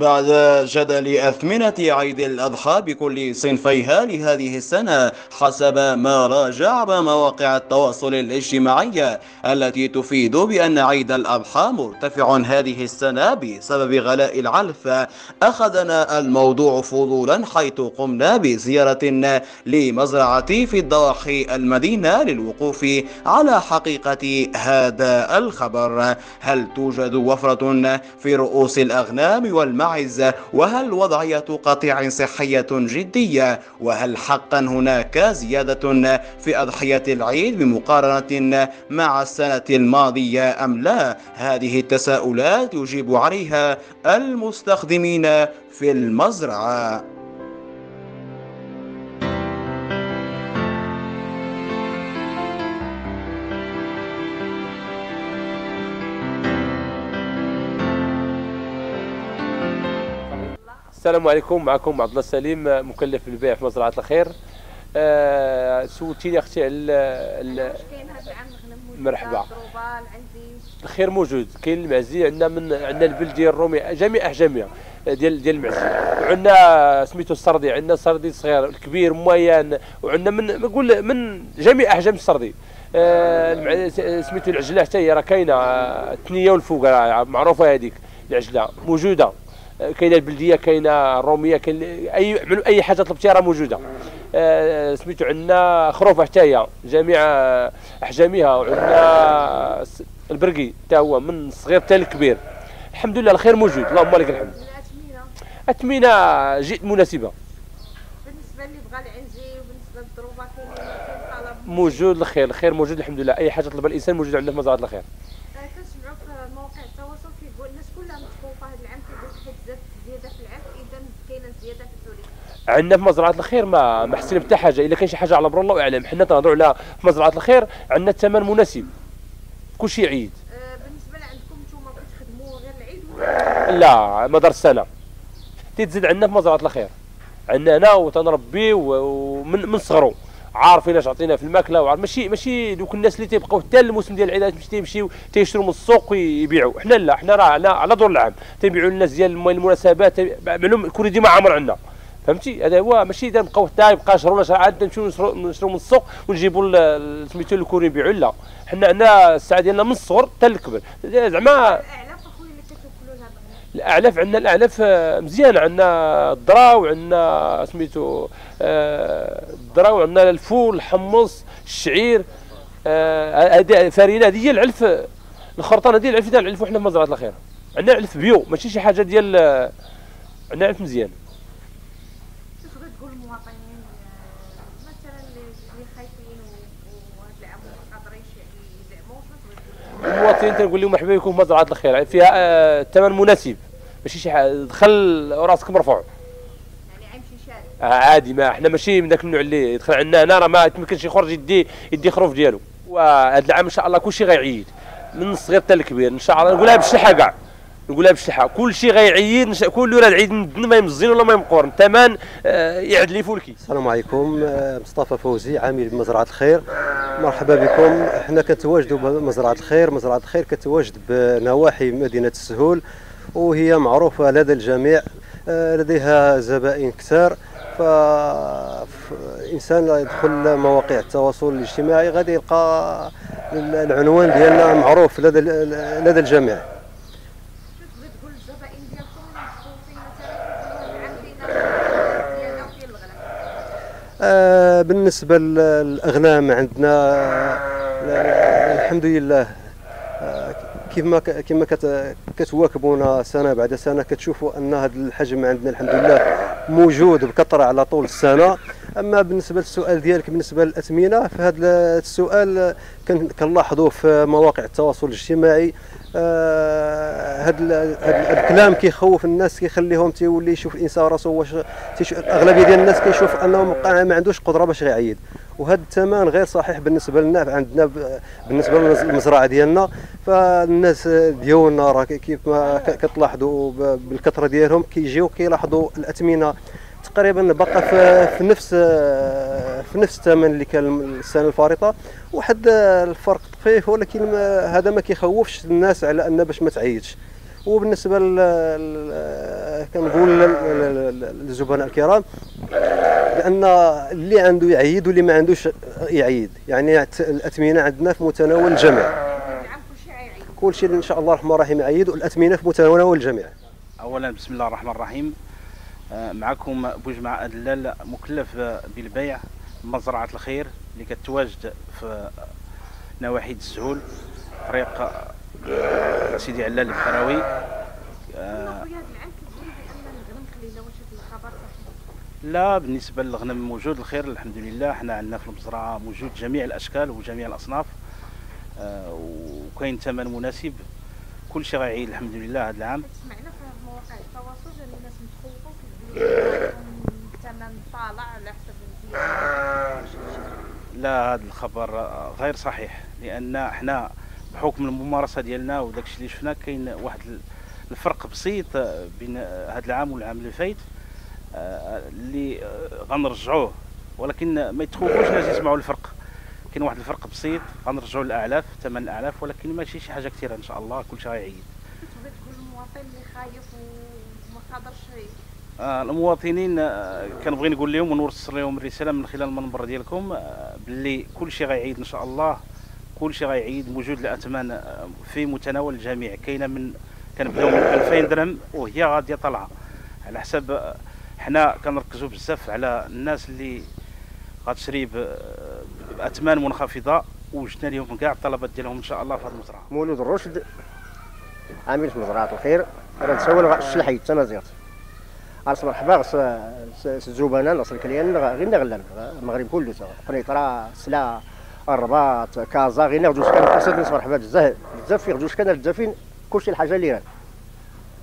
بعد جدل أثمنة عيد الأضحى بكل صنفيها لهذه السنة حسب ما راجع مواقع التواصل الاجتماعي التي تفيد بأن عيد الأضحى مرتفع هذه السنة بسبب غلاء العلف. أخذنا الموضوع فضولا حيث قمنا بزيارة لمزرعة في الضواحي المدينة للوقوف على حقيقة هذا الخبر. هل توجد وفرة في رؤوس الأغنام والمال المعز وهل وضعية قطيع صحية جدية؟ وهل حقا هناك زيادة في أضحية العيد بمقارنة مع السنة الماضية أم لا؟ هذه التساؤلات يجيب عليها المستخدمين في المزرعة. السلام عليكم معكم عبد الله السليم مكلف بالبيع في مزرعة الخير. آه سولتيني أختي على مرحبا. الخير موجود كاين المعزي عندنا من عندنا البل ديال الرومي جميع احجامها ديال ديال المعزي. وعندنا سميتو السردي عندنا سردي صغير الكبير مويان وعندنا من نقول من جميع أحجام السردي. آه سميتو العجلة حتى هي راه كاينة الثنيه والفوق معروفة هذيك العجلة موجودة. كاينة البلدية كاينة الرومية كاين أي أي حاجة طلبتيها راه موجودة. آه سميتو عندنا خروفه حتى هي جميع احجامها وعندنا البرقي حتى هو من الصغير حتى الكبير الحمد لله الخير موجود اللهم لك الحمد. اثمنه جئت مناسبة. بالنسبة اللي بغى العنزي وبالنسبة طلب. موجود الخير الخير موجود الحمد لله. أي حاجة طلبها الإنسان موجود عندنا في مزرعة الخير كنسمعوا في مواقع التواصل عندنا في مزرعة الخير ما ما حسينا بحتى حاجة. إلا كاين شي حاجة على بر الله أعلم. حنا تنهضروا على في مزرعة الخير عندنا الثمن مناسب. كلشي عيد. بالنسبة لعندكم نتوما كتخدموا غير العيد ولا لا مدار السنة. تتزيد عندنا في مزرعة الخير. عندنا هنا وتنربي ومن من صغرو. عارفين اش عطينا في الماكله وعارف ماشي ماشي دوك الناس اللي تيبقاو حتى الموسم ديال العيدات مش تيمشيو تيشروا من السوق ويبيعوا حنا لا حنا راه على على دور العام. تيبيعوا للناس ديال المناسبات معلوم كل ديما عامر عندنا. فهمتي؟ هذا هو ماشي نبقاو حتى يبقى شهر ولا شهر عاد نمشيو نشرو من السوق ونجيبوا سميتو الكوري نبيعوا لا. حنا عندنا الساعة ديالنا من الصغر حتى الكبر زعما الاعلاف اخويا اللي كتوكلوا لها الأعلاف عندنا الأعلاف مزيانة. عندنا الذره وعندنا سميتو آه، الذره وعندنا الفول الحمص الشعير هذه فرينه هذه هي العلف الخرطانة هذه العلف ديال العلف وحنا في مزرعة الخير عندنا علف بيو ماشي شي حاجة ديال عندنا علف مزيان. المواطنين تنقول لهم مرحبا بكم مزرعه الخير فيها آه، ثمن مناسب. ماشي شي دخل راسك مرفوع. يعني آه، عادي ما إحنا ماشي من ذاك النوع اللي يدخل عندنا هنا راه ما يمكنش يخرج يدي يدي خروف ديالو. وهذا العام إن شاء الله كلشي غيعيد من الصغير حتى الكبير. إن شاء الله نقولها بالشحه كاع نقولها بالشحه كلشي غيعيد إن شاء- كل راه العيد من ما يمزين ولا ما يمقور الثمن آه، يعد لي فولكي. السلام عليكم آه، مصطفى فوزي عامل بمزرعة الخير. مرحبا بكم. إحنا كنتواجدوا بمزرعة الخير مزرعة الخير كتواجد بنواحي مدينة السهول وهي معروفة لدى الجميع آه، لديها زبائن كثار. فإنسان يدخل مواقع التواصل الاجتماعي غادي يلقى العنوان ديالنا معروف لدى لدى الجميع تقدر تقول للزبائن ديالكم اللي مخوفين مثلا كيقولوا العام فينا زياده وفيه آه، بالنسبة للأغنام عندنا آه، الحمد لله. آه، كيما ك- كيما كت- كتواكبونا سنة بعد سنة كتشوفوا أن هذا الحجم عندنا الحمد لله موجود بكثرة على طول السنة. أما بالنسبة للسؤال ديالك بالنسبة للأثمنة فهذا السؤال كن- كنلاحظوه في مواقع التواصل الاجتماعي. آه، ال- هاد الكلام كيخوف الناس كيخليهم تيولي يشوف الإنسان راسو واش الاغلبيه ديال الناس كيشوف أنه ما عندوش قدرة باش يعيد. وهذا الثمن غير صحيح بالنسبة لنا عندنا بالنسبة للمزرعه ديالنا. فالناس ديالنا راه كيف ما كتلاحظوا بالكثرة ديالهم كيجيو كيلاحظوا الأثمنة. تقريبا باقا في, نفس في نفس الثمن اللي كان السنة الفارطة. واحد الفرق طفيف ولكن ما هذا ما كيخوفش الناس على أن باش ما تعيدش وبالنسبة كنقول للزبناء الكرام بان اللي عنده يعيد واللي ما عندوش يعيد. يعني الأثمنة عندنا في متناول الجميع. كل شيء إن شاء الله الرحمن الرحيم يعيد والأثمنة في متناول الجميع. اولا بسم الله الرحمن الرحيم. معكم بوجمع أدلال مكلف بالبيع مزرعة الخير اللي كتواجد في نواحي السهول طريق آه، سيدي علال البحراوي آه، لا بالنسبة للغنم موجود الخير الحمد لله. حنا عندنا في المزرعة موجود جميع الأشكال وجميع الأصناف آه، وكاين ثمن مناسب. كل شيء غيعيد الحمد لله هذا العام. سمعنا في مواقع التواصل لا هذا الخبر غير صحيح لأن إحنا بحكم الممارسة ديالنا وداك اللي شفنا كاين واحد الفرق بسيط بين هذا العام والعام اللي فات اللي غنرجعوه ولكن ما يتخوفوش الناس يسمعوا الفرق. كاين واحد الفرق بسيط غنرجعوا الاعلاف ثمن الأعلاف ولكن ماشي شي حاجة كثيرة إن شاء الله كل شيء غيعيد تقول المواطن اللي خايف وما قادرش المواطنين آه كنبغي نقول لهم ونوصل لهم الرساله من خلال المنبر ديالكم آه باللي كل شيء غيعيد إن شاء الله. كل شيء غيعيد موجود الأثمان آه في متناول الجميع. كاينة من كنبدأو من 2000 درهم وهي غادية طالعة. على حسب آه، حنا كنركزوا بزاف على الناس اللي غتشري باثمان منخفضة وجدنا لهم كاع الطلبات ديالهم إن شاء الله في هذه المزرعة. مولود الرشد عامل في مزرعة الخير. نسول الشلحي زيرت ارس مرحبا الزبناء نصل الكليان غير نغلن المغرب كله قنيطرة سلا الرباط كازا غير ناخذ سكان قصد نص مرحبا بزاف بزاف ياخذوا سكان الجافين كلشي الحاجة اللي راه.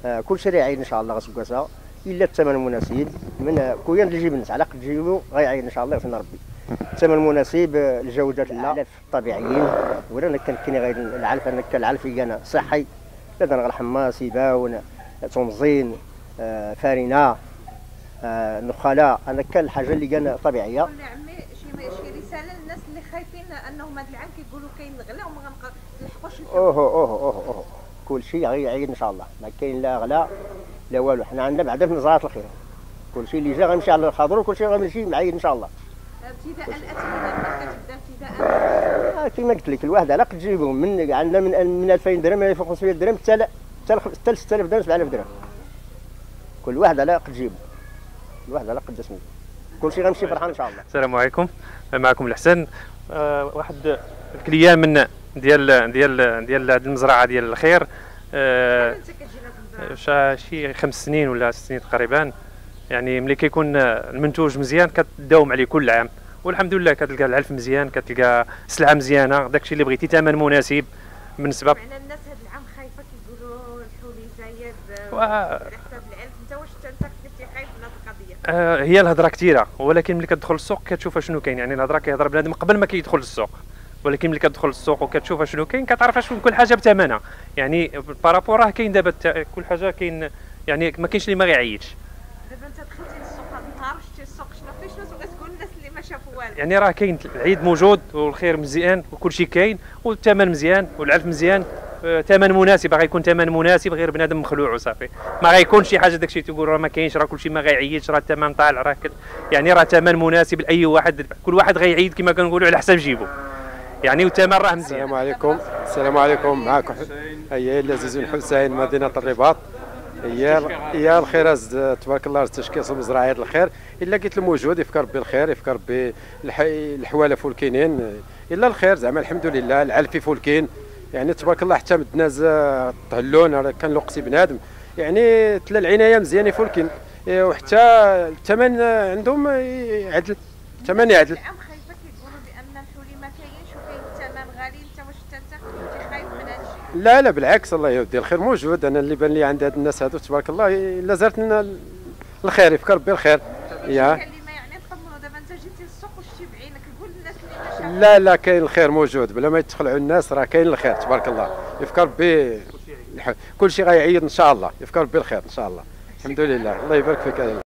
آه كلشي راه يعيد إن شاء الله غسكاسا إلا الثمن المناسب من كويان اللي الناس على قد تجيبو غيعيد إن شاء الله يغفر ربي. الثمن المناسب لجوده العلف. الطبيعيين ولا كان كاين غير العلف أنا العلف كان صحي. لدى غير حماس باون تنزين آه، فارنه آه، نخلاء أنا كان الحاجة اللي كان طبيعية. عمي شي شي رسالة للناس اللي خايفين أنهم هذا العام كيقولوا كاين غلا وما غنلحقوش اوه اوه اوه اوه كل شيء غيعيد إن شاء الله. ما كاين لا غلا لا والو. حنا عندنا بعدا في نزرات الخير. كل شيء اللي جا غيمشي على الخضر وكل شيء غيمشي معيد إن شاء الله. ابتداء الاثمنه كتبدا ابتداء آه كما قلت لك الواحد على قد تجيبهم من عندنا من من 2000 درهم 1500 درهم حتى حتى 6000 درهم 7000 درهم. كل واحد على قد جيبه. كل واحد على قد اسمه كل شيء غنمشي فرحان إن شاء الله. السلام عليكم. معكم الحسن. آه واحد الكليان من ديال ديال ديال هذه المزرعة ديال الخير. آه شي خمس سنين ولا ست سنين تقريبا. يعني ملي كيكون المنتوج مزيان كتداوم عليه كل عام. والحمد لله كتلقى العلف مزيان كتلقى سلعه مزيانة داكشي اللي بغيتي ثمن مناسب. بالنسبة معنا الناس هذا العام خايفة كيقولوا الحولي زايد و... على حساب العلف انت واش انت كنتي خايف من هذه القضية آه هي الهضرة كثيره ولكن ملي كتدخل السوق كتشوف شنو كاين. يعني الهضرة كيهضر بنادم قبل ما كيدخل السوق ولكن ملي كتدخل السوق وكتشوف شنو كاين كتعرف شنو كل حاجة بثمنها يعني par rapport راه كاين دابا كل حاجة كاين يعني ما كاينش اللي ما غيعيطش. دابا انت دخلتي للسوق هذا النهار شتي السوق شنو فيه شنو تقول الناس اللي ما شافوا والو؟ يعني راه كاين العيد موجود والخير مزيان وكل شيء كاين والثمن مزيان والعلف مزيان. ثمن مناسب غيكون ثمن مناسب غير بنادم مخلوع وصافي. ما غيكونش شي حاجة داكشي تقول راه ما كاينش راه كلشي ما غيعيطش راه الثمن طالع راه يعني راه ثمن مناسب لأي واحد كل واحد غيعيد كما كنقولوا على حساب جيبو. يعني والثمن راه مزيان. السلام عليكم. السلام عليكم. معكم هي العزيز بن مدينة الرباط. هي هي الخير تبارك الله تشكيص المزرعه الخير. إلا قلت الموجود يفكر بالخير يفكر بالحواله فولكينين. إلا الخير زعما الحمد لله العلفي فولكين. يعني تبارك الله حتى مدناز طهلون كان لقسي بنادم. يعني تلا العناية مزيانة فولكين. وحتى الثمن عندهم يعدل الثمن يعدل. لا لا بالعكس الله يودي الخير. موجود. أنا اللي بان لي عند هاد الناس هادو تبارك الله إلا زرت الخير يفكر ربي الخير. يا. لا لا كاين الخير موجود. بلا ما يتخلعوا الناس راه كاين الخير تبارك الله. يفكر ربي كل شيء غيعيد إن شاء الله. يفكر ربي الخير إن شاء الله. الحمد لله. الله يبارك فيك.